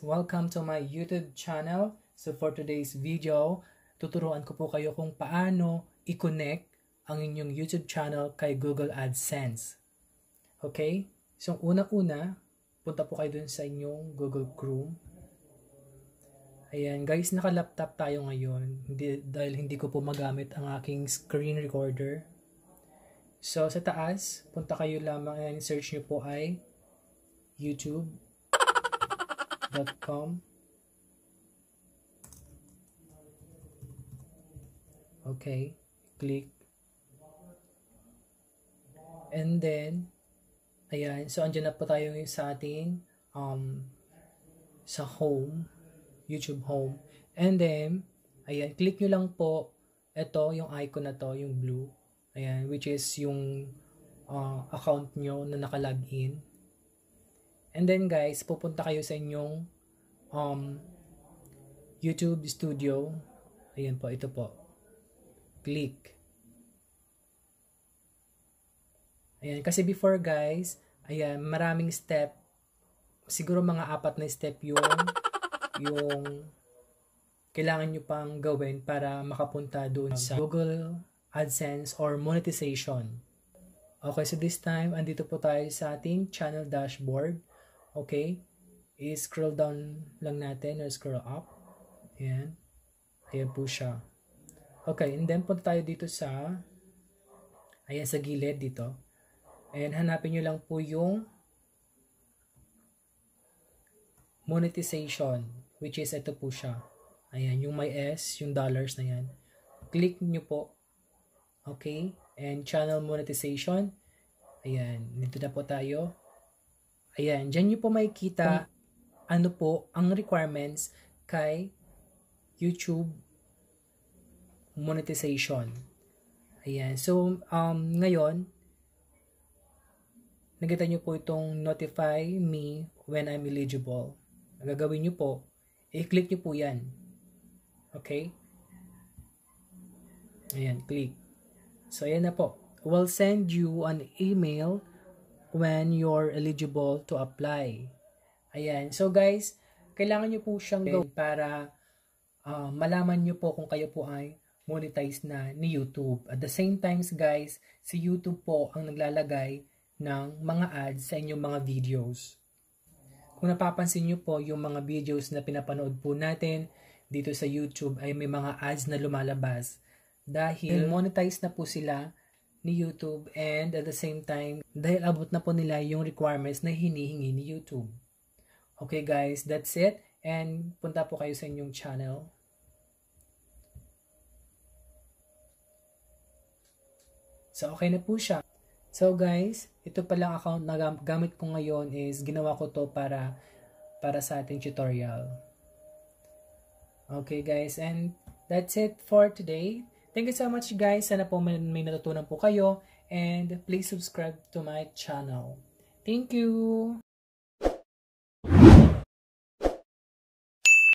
welcome to my YouTube channel. So for today's video, tuturuan ko po kayo kung paano i-connect ang inyong YouTube channel kay Google AdSense. Okay? So una-una, punta po kayo dun sa inyong Google Chrome. Ayan, guys, naka-laptop tayo ngayon hindi, dahil hindi ko po magamit ang aking screen recorder. So, sa taas, punta kayo lamang and search nyo po ay youtube.com Okay, click. And then, ayan, so andyan na po tayo sa ating um, sa home, YouTube home. And then, ayan, click nyo lang po ito, yung icon na to, yung blue. Ayan, which is yung uh, account nyo na nakalagin. And then guys, pupunta kayo sa inyong um, YouTube studio. Ayan po, ito po. Click. Ayan, kasi before guys, ayan, maraming step. Siguro mga apat na step yung yung kailangan nyo pang gawin para makapunta doon sa Google AdSense or monetization. Okay, so this time, andito po tayo sa ating channel dashboard. Okay? I-scroll down lang natin or scroll up. Ayan. Ayan po siya. Okay, and then punta tayo dito sa ayan sa gilid dito. And hanapin nyo lang po yung monetization which is ito po siya. Ayan, yung may S, yung dollars na yan. Click nyo po. Okay? And channel monetization. Ayan, dito na po tayo. Ayan, dyan nyo po makikita ano po ang requirements kay YouTube monetization. Ayan, so um, ngayon, nakita nyo po itong notify me when I'm eligible. Ang gagawin nyo po, i-click nyo po yan. Okay? Ayan, click. So, ayan na po. We'll send you an email when you're eligible to apply. Ayan. So guys, kailangan nyo po siyang gawin para uh, malaman nyo po kung kayo po ay monetize na ni YouTube. At the same times guys, si YouTube po ang naglalagay ng mga ads sa inyong mga videos. Kung napapansin nyo po yung mga videos na pinapanood po natin dito sa YouTube ay may mga ads na lumalabas dahil monetize na po sila ni YouTube and at the same time, dahil abot na po nila yung requirements na hinihingi ni YouTube. Okay guys, that's it. And punta po kayo sa inyong channel. So okay na po siya. So guys, ito palang account na gamit ko ngayon is ginawa ko to para para sa ating tutorial. Okay guys, and that's it for today. Thank you so much guys. Sana po may, natutunan po kayo. And please subscribe to my channel. Thank you!